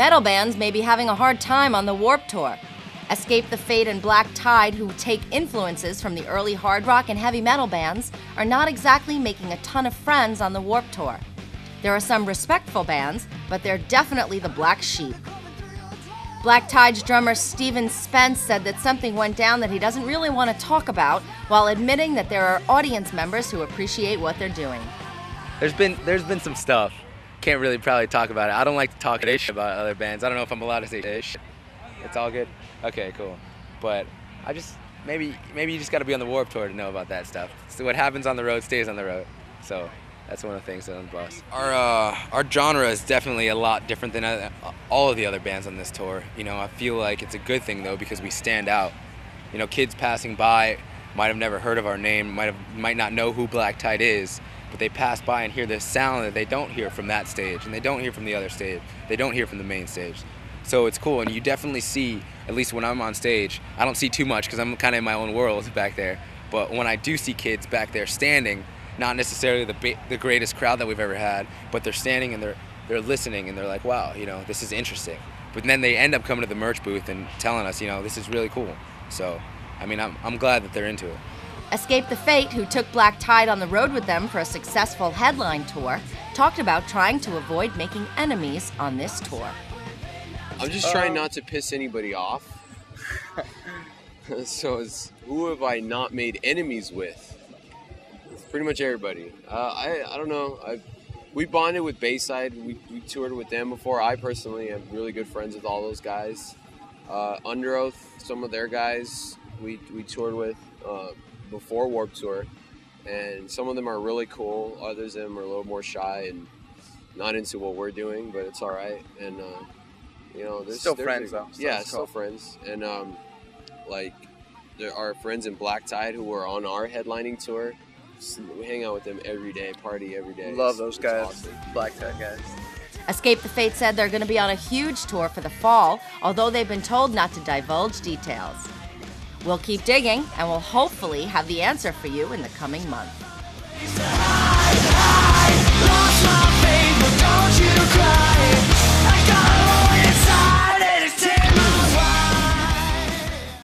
Metal bands may be having a hard time on the Warped Tour. Escape the Fate and Black Tide, who take influences from the early hard rock and heavy metal bands, are not exactly making a ton of friends on the Warped Tour. There are some respectful bands, but they're definitely the black sheep. Black Tide's drummer Steven Spence said that something went down that he doesn't really want to talk about, while admitting that there are audience members who appreciate what they're doing. There's been there's been some stuff. Can't really probably talk about it. I don't like to talk ish about other bands. I don't know if I'm allowed to say ish. It's all good. Okay, cool. But I just maybe maybe you just got to be on the Warped Tour to know about that stuff. So what happens on the road stays on the road. So that's one of the things that I'm boss. Our uh, our genre is definitely a lot different than uh, all of the other bands on this tour. You know, I feel like it's a good thing though because we stand out. You know, kids passing by might have never heard of our name, might have might not know who Black Tide is, but they pass by and hear this sound that they don't hear from that stage, and they don't hear from the other stage. They don't hear from the main stage. So it's cool, and you definitely see, at least when I'm on stage, I don't see too much because I'm kind of in my own world back there. But when I do see kids back there standing, not necessarily the the greatest crowd that we've ever had, but they're standing and they're they're listening and they're like, wow, you know, this is interesting. But then they end up coming to the merch booth and telling us, you know, this is really cool. So, I mean, I'm, I'm glad that they're into it. Escape the Fate, who took Black Tide on the road with them for a successful headline tour, talked about trying to avoid making enemies on this tour. I'm just trying not to piss anybody off. so it's who have I not made enemies with? It's pretty much everybody. Uh, I I don't know. I we bonded with Bayside. We, we toured with them before. I personally am really good friends with all those guys. Uh, Underoath, some of their guys we we toured with uh, before Warped Tour, and some of them are really cool. Others of them are a little more shy and not into what we're doing, but it's all right. And uh, you know, there's still there's friends a- though. Still yeah, cool. still friends, and um, like there are friends in Black Tide who were on our headlining tour. S- We hang out with them every day, party every day. Love those it's guys, awesome. Black Tide guys. Escape the Fate said they're going to be on a huge tour for the fall, although they've been told not to divulge details. We'll keep digging, and we'll hopefully have the answer for you in the coming month.